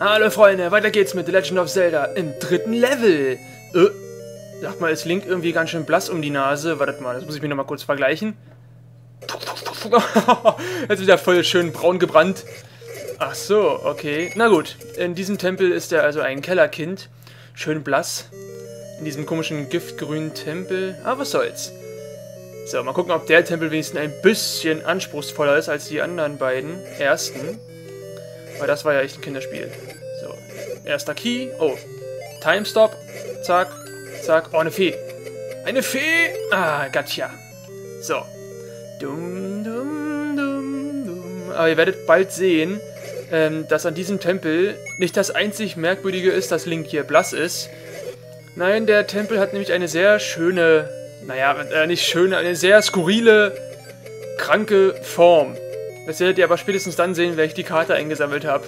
Hallo Freunde, weiter geht's mit The Legend of Zelda im dritten Level. Äh, sag mal, ist Link irgendwie ganz schön blass um die Nase. Wartet mal, das muss ich mir nochmal kurz vergleichen. Jetzt wieder voll schön braun gebrannt. Ach so, okay. Na gut, in diesem Tempel ist er also ein Kellerkind. Schön blass. In diesem komischen giftgrünen Tempel. Ah, was soll's. So, mal gucken, ob der Tempel wenigstens ein bisschen anspruchsvoller ist als die anderen beiden ersten. Weil das war ja echt ein Kinderspiel. So, erster Key. Oh, Time Stop. Zack, zack. Oh, eine Fee. Eine Fee! Ah, gotcha. So. Dum, dum, dum, dum. Aber ihr werdet bald sehen, ähm, dass an diesem Tempel nicht das einzig Merkwürdige ist, dass Link hier blass ist. Nein, der Tempel hat nämlich eine sehr schöne, naja, äh, nicht schöne, eine sehr skurrile, kranke Form. Das werdet ihr aber spätestens dann sehen, wenn ich die Karte eingesammelt habe.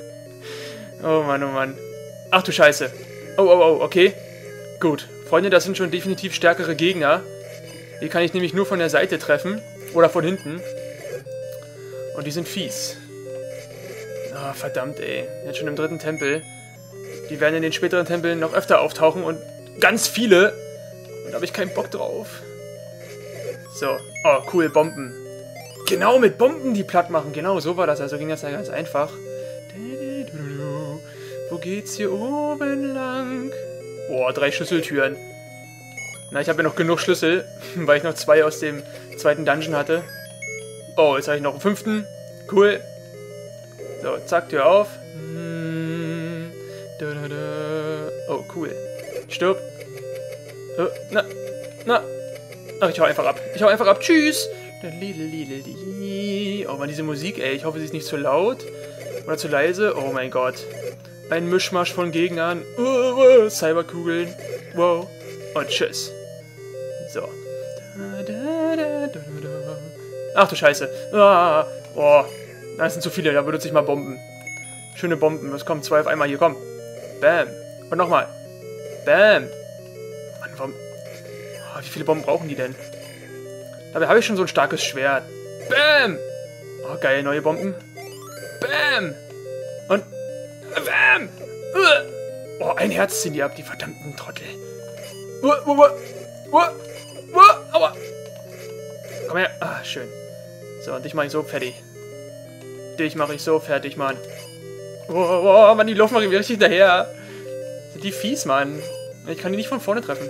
oh Mann, oh Mann. Ach du Scheiße. Oh, oh, oh, okay. Gut. Freunde, das sind schon definitiv stärkere Gegner. Die kann ich nämlich nur von der Seite treffen. Oder von hinten. Und die sind fies. Ah, oh, verdammt, ey. Jetzt schon im dritten Tempel. Die werden in den späteren Tempeln noch öfter auftauchen und ganz viele. Und da habe ich keinen Bock drauf. So. Oh, cool, Bomben. Genau, mit Bomben die platt machen. Genau, so war das. Also ging das ja ganz einfach. Wo geht's hier oben lang? Boah, drei Schlüsseltüren. Na, ich habe ja noch genug Schlüssel, weil ich noch zwei aus dem zweiten Dungeon hatte. Oh, jetzt habe ich noch einen fünften. Cool. So, zack, Tür auf. Oh, cool. Stirb. Oh, na, na. Ach, ich hau einfach ab. Ich hau einfach ab. Tschüss. Oh man, diese Musik, ey. Ich hoffe, sie ist nicht zu laut. Oder zu leise. Oh mein Gott. Ein Mischmasch von Gegnern. Cyberkugeln. Wow. Und tschüss. So. Ach du Scheiße. Ah, oh. Da sind zu viele. Da benutze ich mal Bomben. Schöne Bomben. Es kommen zwei auf einmal. Hier, komm. Bam. Und nochmal. Bam. Mann, warum... Oh, wie viele Bomben brauchen die denn? Dabei habe ich schon so ein starkes Schwert. Bam! Oh, geil, neue Bomben. Bam! Und... Bam! Oh, ein Herz ziehen die ab, die verdammten Trottel. Uh, uh, uh, uh, aua! Komm her. Ah, schön. So, und dich mache ich so fertig. Dich mache ich so fertig, Mann. Oh, oh, Mann, die laufen mir richtig hinterher. Sind die fies, Mann. Ich kann die nicht von vorne treffen.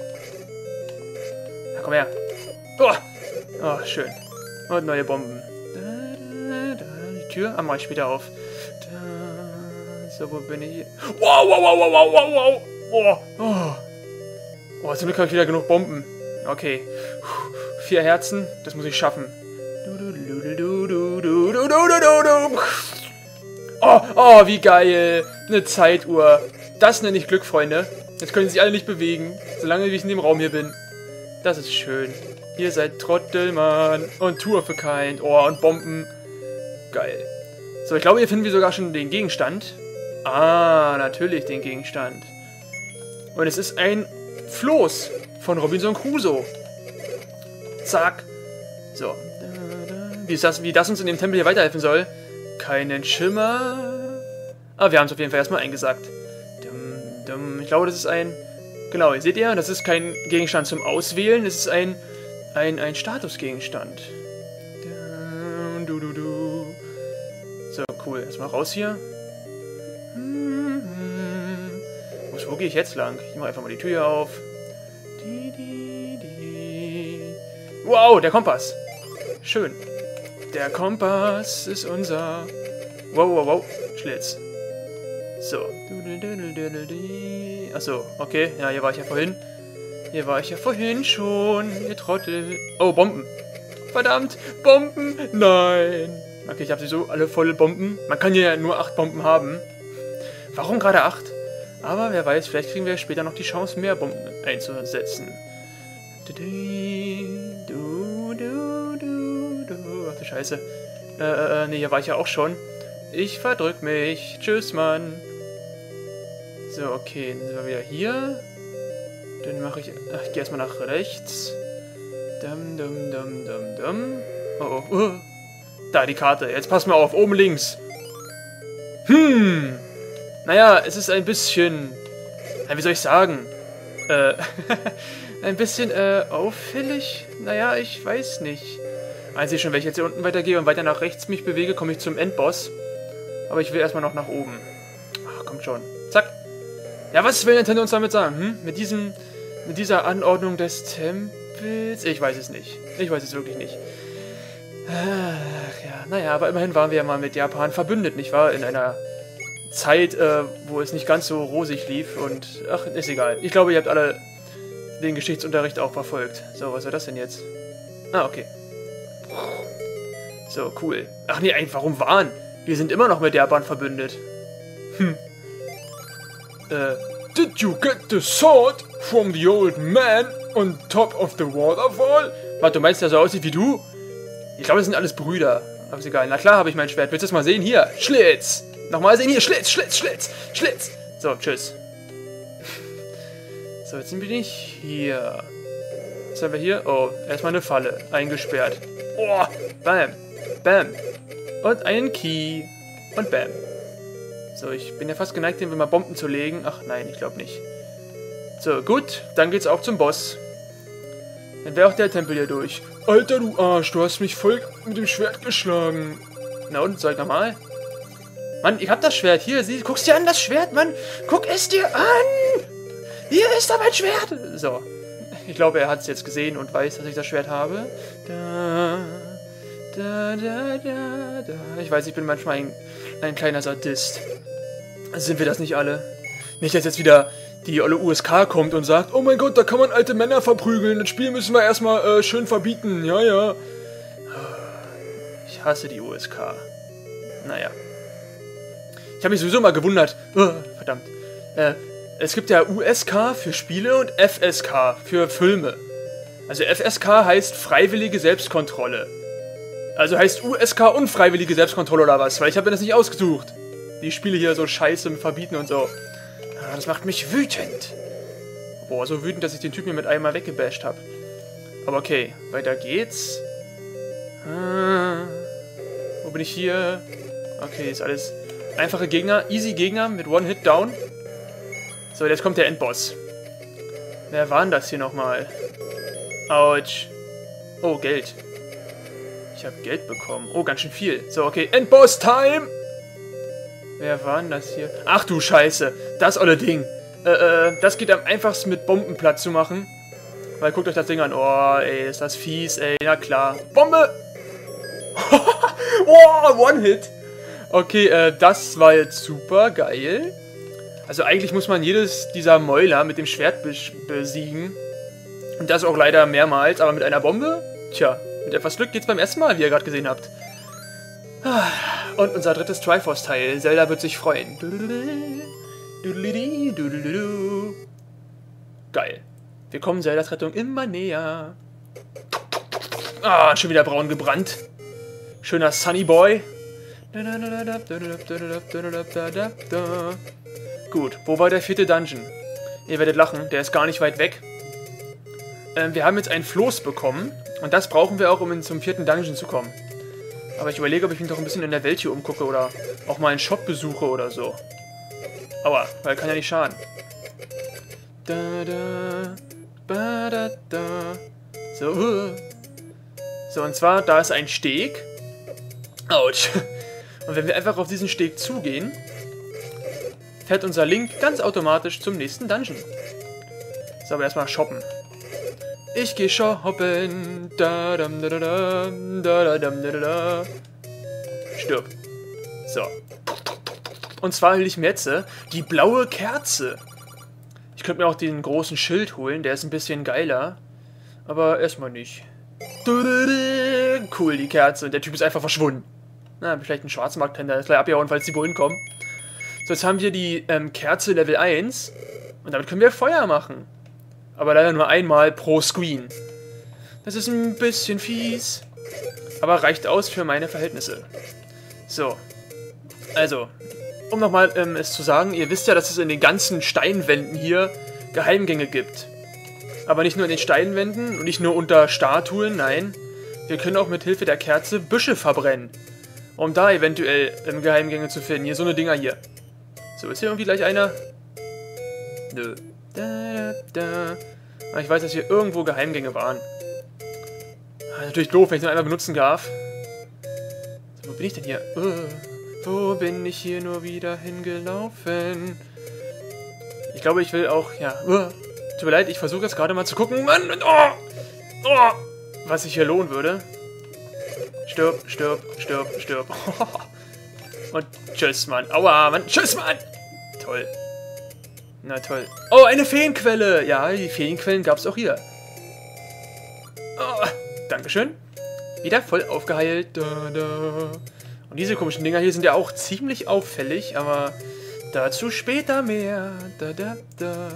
Na, komm her. Oh, oh schön. Und neue Bomben. Die Tür ah, mach ich später auf. So, wo bin ich? Wow, wow, wow, wow, wow, wow, wow. Oh, oh. oh zum Glück habe ich wieder genug Bomben. Okay. Vier Herzen, das muss ich schaffen. Oh, oh, wie geil. Eine Zeituhr. Das nenne ich Glück, Freunde. Jetzt können sich alle nicht bewegen, solange ich in dem Raum hier bin. Das ist schön. Ihr seid Trottelmann. Und Tour für kein. Oh, und Bomben. Geil. So, ich glaube, hier finden wir sogar schon den Gegenstand. Ah, natürlich den Gegenstand. Und es ist ein Floß von Robinson Crusoe. Zack. So. Wie, ist das, wie das uns in dem Tempel hier weiterhelfen soll, keinen Schimmer. Aber wir haben es auf jeden Fall erstmal eingesagt. Ich glaube, das ist ein... Genau, seht ihr, das ist kein Gegenstand zum Auswählen, es ist ein, ein, ein Statusgegenstand. So, cool. Erstmal raus hier. Wo, wo gehe ich jetzt lang? Ich mache einfach mal die Tür auf. Wow, der Kompass. Schön. Der Kompass ist unser... Wow, wow, wow. Schlitz. So. Achso, okay. Ja, hier war ich ja vorhin. Hier war ich ja vorhin schon. Ihr Trottel. Oh, Bomben. Verdammt. Bomben. Nein. Okay, ich habe sie so alle volle Bomben. Man kann ja nur acht Bomben haben. Warum gerade acht? Aber wer weiß, vielleicht kriegen wir später noch die Chance, mehr Bomben einzusetzen. Du, du, du, du, du. Ach du Scheiße. Äh, äh, äh, nee, hier war ich ja auch schon. Ich verdrück mich. Tschüss, Mann. So, okay, dann sind wir wieder hier. Dann mache ich... Ach, ich gehe erstmal nach rechts. Dum, dum, dum, dum, dum. Oh, oh, oh. Da, die Karte. Jetzt pass mal auf, oben links. Hm. Naja, es ist ein bisschen... wie soll ich sagen? Äh, ein bisschen, äh, auffällig? Naja, ich weiß nicht. Einzig schon, wenn ich jetzt hier unten weitergehe und weiter nach rechts mich bewege, komme ich zum Endboss. Aber ich will erstmal noch nach oben. Ach, kommt schon. Zack. Ja, was will Nintendo uns damit sagen? Hm? Mit diesem, mit dieser Anordnung des Tempels? Ich weiß es nicht. Ich weiß es wirklich nicht. Ach ja, naja, aber immerhin waren wir ja mal mit Japan verbündet, nicht wahr? In einer Zeit, äh, wo es nicht ganz so rosig lief und ach, ist egal. Ich glaube, ihr habt alle den Geschichtsunterricht auch verfolgt. So, was war das denn jetzt? Ah, okay. So, cool. Ach nee, ey, warum waren? Wir sind immer noch mit Japan verbündet. Hm. Äh, did you get the sword from the old man on top of the waterfall? Was, du meinst, der so aussieht wie du? Ich glaube, das sind alles Brüder. Aber ist egal. Na klar habe ich mein Schwert. Willst du es mal sehen? Hier, Schlitz. Nochmal sehen. Hier, Schlitz, Schlitz, Schlitz, Schlitz. So, tschüss. So, jetzt bin ich hier. Was haben wir hier? Oh, erstmal eine Falle. Eingesperrt. Oh, bam, bam. Und einen Key. Und bam. So, ich bin ja fast geneigt, den mal Bomben zu legen. Ach nein, ich glaube nicht. So, gut. Dann geht's auch zum Boss. Dann wäre auch der Tempel hier durch. Alter, du Arsch, du hast mich voll mit dem Schwert geschlagen. Na und, sag nochmal. Mann, ich hab das Schwert. Hier, sieh, guckst dir an das Schwert, Mann. Guck es dir an. Hier ist da mein Schwert. So. Ich glaube, er hat es jetzt gesehen und weiß, dass ich das Schwert habe. Da, da, da, da, da. Ich weiß, ich bin manchmal ein, ein kleiner Sadist. Sind wir das nicht alle? Nicht, dass jetzt wieder die olle USK kommt und sagt, oh mein Gott, da kann man alte Männer verprügeln. Das Spiel müssen wir erstmal äh, schön verbieten. Ja, ja. Ich hasse die USK. Naja. Ich habe mich sowieso mal gewundert. Oh, verdammt. Äh, es gibt ja USK für Spiele und FSK für Filme. Also FSK heißt Freiwillige Selbstkontrolle. Also heißt USK Unfreiwillige Selbstkontrolle oder was? Weil ich habe mir das nicht ausgesucht. Die Spiele hier so scheiße mit verbieten und so. Ah, das macht mich wütend. Boah, so wütend, dass ich den Typen hier mit einmal weggebasht habe. Aber okay, weiter geht's. Ah, wo bin ich hier? Okay, ist alles einfache Gegner. Easy Gegner mit One-Hit Down. So, jetzt kommt der Endboss. Wer war denn das hier nochmal? Autsch. Oh, Geld. Ich habe Geld bekommen. Oh, ganz schön viel. So, okay. Endboss-Time! Wer war denn das hier? Ach du Scheiße. Das olle Ding. Äh, äh, das geht am einfachsten mit Bomben platt zu machen. Weil guckt euch das Ding an. Oh, ey, ist das fies, ey. Na klar. Bombe! oh, One-Hit. Okay, äh, das war jetzt super geil. Also eigentlich muss man jedes dieser Mäuler mit dem Schwert besiegen. Und das auch leider mehrmals, aber mit einer Bombe? Tja, mit etwas Glück geht's beim ersten Mal, wie ihr gerade gesehen habt. Ah, und unser drittes Triforce-Teil. Zelda wird sich freuen. Geil. Wir kommen Zeldas Rettung immer näher. Ah, schon wieder braun gebrannt. Schöner Sunny Boy. Gut, wo war der vierte Dungeon? Ihr werdet lachen, der ist gar nicht weit weg. Ähm, wir haben jetzt ein Floß bekommen. Und das brauchen wir auch, um zum vierten Dungeon zu kommen. Aber ich überlege, ob ich mich doch ein bisschen in der Welt hier umgucke oder auch mal einen Shop besuche oder so. Aua, weil kann ja nicht schaden. Da, da, ba, da, da. So. So, und zwar, da ist ein Steg. Autsch. Und wenn wir einfach auf diesen Steg zugehen, fährt unser Link ganz automatisch zum nächsten Dungeon. So, aber erstmal shoppen. Ich gehe shoppen. Da, dam, da, da, da, da, da, da, da. Stirb. So. Und zwar will ich mir jetzt die blaue Kerze. Ich könnte mir auch den großen Schild holen, der ist ein bisschen geiler. Aber erstmal nicht. Cool, die Kerze. Und der Typ ist einfach verschwunden. Na, vielleicht ein Schwarzmarkthändler. Das gleich abgehauen, falls die wohin kommen. So, jetzt haben wir die ähm, Kerze Level 1 und damit können wir Feuer machen. Aber leider nur einmal pro Screen. Das ist ein bisschen fies, aber reicht aus für meine Verhältnisse. So, also, um nochmal ähm, es zu sagen, ihr wisst ja, dass es in den ganzen Steinwänden hier Geheimgänge gibt. Aber nicht nur in den Steinwänden und nicht nur unter Statuen, nein. Wir können auch mit Hilfe der Kerze Büsche verbrennen. Um da eventuell ähm, Geheimgänge zu finden. Hier, so eine Dinger hier. So, ist hier irgendwie gleich einer? Nö. Da, da, da. Ah, ich weiß, dass hier irgendwo Geheimgänge waren. Ah, natürlich doof, wenn ich den einmal benutzen darf. So, wo bin ich denn hier? Uh, wo bin ich hier nur wieder hingelaufen? Ich glaube, ich will auch, ja. Uh, tut mir leid, ich versuche jetzt gerade mal zu gucken. Mann, oh, oh, was sich hier lohnen würde. Stirb, stirb, stirb, stirb. Und tschüss, Mann. Aua, Mann. Tschüss, Mann. Toll. Na toll. Oh, eine Feenquelle. Ja, die Feenquellen gab es auch hier. Oh, Dankeschön. Wieder voll aufgeheilt. Da, da. Und diese komischen Dinger hier sind ja auch ziemlich auffällig, aber dazu später mehr. Da, da, da.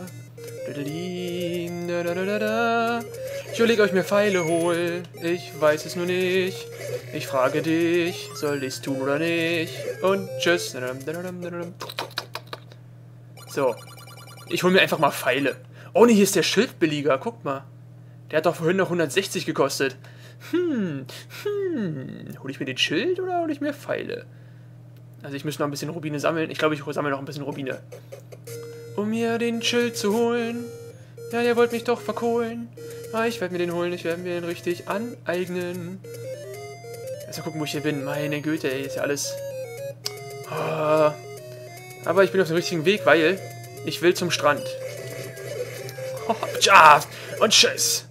Ich überlege, ob ich mir Pfeile hole. Ich weiß es nur nicht. Ich frage dich, soll ich es tun oder nicht? Und tschüss. So. Ich hole mir einfach mal Pfeile. Oh ne, hier ist der Schildbelieger. Guckt mal. Der hat doch vorhin noch 160 gekostet. Hm, hm. Hole ich mir den Schild oder hole ich mir Pfeile? Also ich müsste noch ein bisschen Rubine sammeln. Ich glaube, ich sammle noch ein bisschen Rubine. Um mir den Schild zu holen. Ja, ihr wollt mich doch verkohlen. Ah, ich werde mir den holen. Ich werde mir den richtig aneignen. Also gucken, wo ich hier bin. Meine Güte, ey, ist ja alles... Oh. Aber ich bin auf dem richtigen Weg, weil ich will zum Strand. Und tschüss.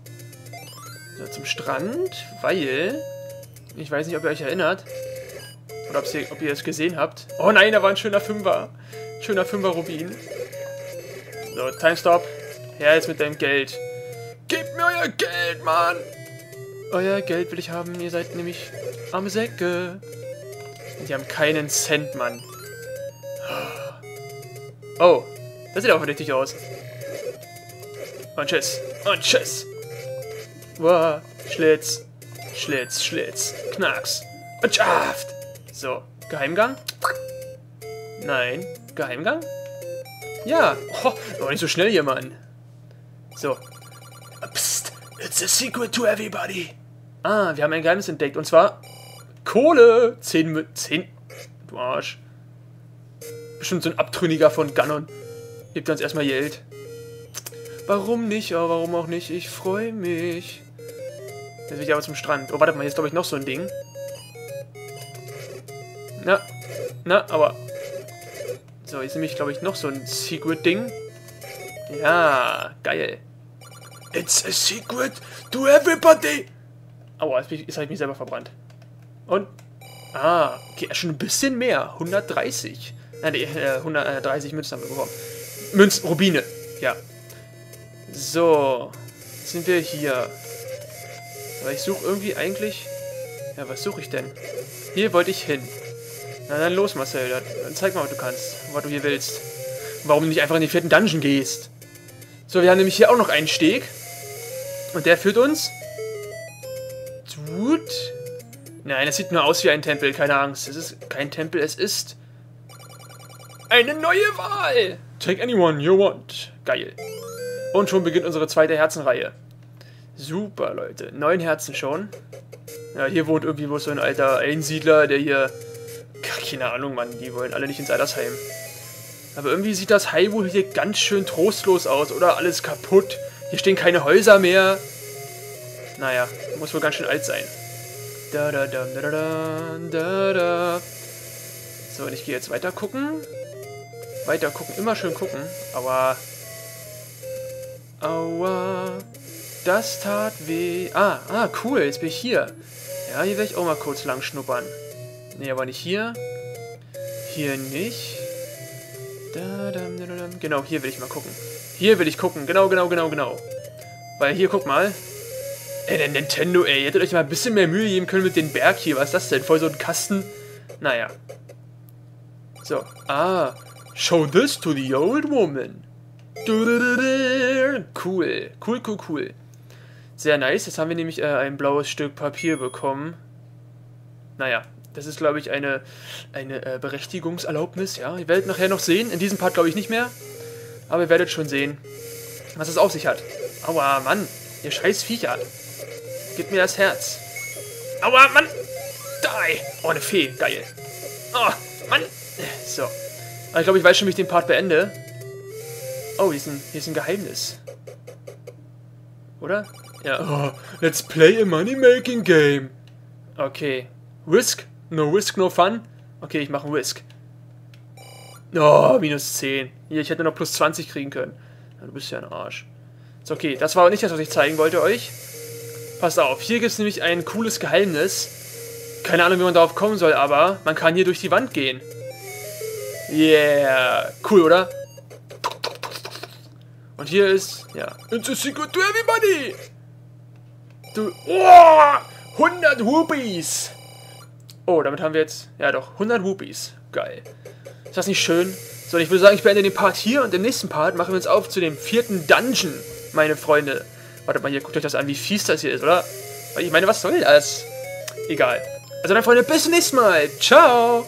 So, zum Strand, weil... Ich weiß nicht, ob ihr euch erinnert. Oder ihr, ob ihr es gesehen habt. Oh nein, da war ein schöner Fünfer. Schöner Fünfer-Rubin. So, Timestop. Her jetzt mit deinem Geld. Gebt mir euer Geld, Mann! Euer Geld will ich haben, ihr seid nämlich arme Säcke. Und die haben keinen Cent, Mann. Oh, das sieht auch verdächtig aus. Und tschüss. Und tschüss. Wow, Schlitz. Schlitz, Schlitz. Knacks. Und schaft. So, Geheimgang? Nein. Geheimgang? Ja. Oh, aber nicht so schnell hier, Mann. So. Psst. It's a secret to everybody. Ah, wir haben ein Geheimnis entdeckt. Und zwar Kohle. Zehn mit zehn. Du Arsch. Bestimmt so ein Abtrünniger von Ganon. Gibt uns erstmal Geld. Warum nicht? Aber warum auch nicht? Ich freue mich. Jetzt will ich aber zum Strand. Oh, warte mal, hier ist glaube ich noch so ein Ding. Na, na, aber so, jetzt nehme ich, glaube ich, noch so ein Secret-Ding. Ja, geil. It's a secret to everybody. Aua, jetzt, jetzt habe ich mich selber verbrannt. Und? Ah, okay, schon ein bisschen mehr. 130. Nein, nee, 130 Münzen haben wir bekommen. Münz, Rubine. Ja. So. Sind wir hier. Aber ich suche irgendwie eigentlich... Ja, was suche ich denn? Hier wollte ich hin. Na dann los, Marcel. Dann zeig mal, was du kannst. Was du hier willst. Warum du nicht einfach in den vierten Dungeon gehst. So, wir haben nämlich hier auch noch einen Steg. Und der führt uns... Tut... Nein, es sieht nur aus wie ein Tempel. Keine Angst. Es ist kein Tempel. Es ist... Eine neue Wahl! Take anyone you want. Geil. Und schon beginnt unsere zweite Herzenreihe. Super, Leute. Neun Herzen schon. Ja, hier wohnt irgendwie bloß so ein alter Einsiedler, der hier keine Ahnung, Mann, die wollen alle nicht ins Altersheim. Aber irgendwie sieht das Hyrule hier ganz schön trostlos aus, oder? Alles kaputt. Hier stehen keine Häuser mehr. Naja, muss wohl ganz schön alt sein. Da da da da da da da. So, und ich gehe jetzt weiter gucken. Weiter gucken, immer schön gucken. Aber. Aua. Das tat weh. Ah, ah, cool, jetzt bin ich hier. Ja, hier werde ich auch mal kurz lang schnuppern. Nee, aber nicht hier. Hier nicht. Da, da, da, da. Genau, hier will ich mal gucken. Hier will ich gucken. Genau, genau, genau, genau. Weil hier, guck mal. Ey, der Nintendo, ey. Ihr hättet euch mal ein bisschen mehr Mühe geben können mit dem Berg hier. Was ist das denn? Voll so ein Kasten. Naja. So. Ah. Show this to the old woman. Cool. Cool, cool, cool. Sehr nice. Jetzt haben wir nämlich äh, ein blaues Stück Papier bekommen. Naja, das ist, glaube ich, eine, eine äh, Berechtigungserlaubnis. Ja, ihr werdet nachher noch sehen. In diesem Part glaube ich nicht mehr. Aber ihr werdet schon sehen, was es auf sich hat. Aua, Mann. Ihr scheiß Viecher. Gib mir das Herz. Aua, Mann. Die. Oh, eine Fee. Geil. Oh, Mann. So. Aber ich glaube, ich weiß schon, wie ich den Part beende. Oh, hier ist ein, hier ist ein Geheimnis. Oder? Ja. Oh, let's play a money-making game. Okay. Risk? No risk, no fun? Okay, ich mache einen Risk. Oh, minus 10. Hier, ich hätte noch plus 20 kriegen können. Ja, du bist ja ein Arsch. Ist okay, das war aber nicht das, was ich zeigen wollte euch. Passt auf, hier gibt es nämlich ein cooles Geheimnis. Keine Ahnung, wie man darauf kommen soll, aber man kann hier durch die Wand gehen. Yeah. Cool, oder? Und hier ist, ja, It's a secret to everybody. Du. Oh, 100 Rupees! Oh, damit haben wir jetzt. Ja, doch, 100 Rupees. Geil. Ist das nicht schön? So, und ich würde sagen, ich beende den Part hier und im nächsten Part machen wir uns auf zu dem vierten Dungeon, meine Freunde. Wartet mal hier, guckt euch das an, wie fies das hier ist, oder? Ich meine, was soll das? Egal. Also dann, Freunde, bis zum nächsten Mal. Ciao!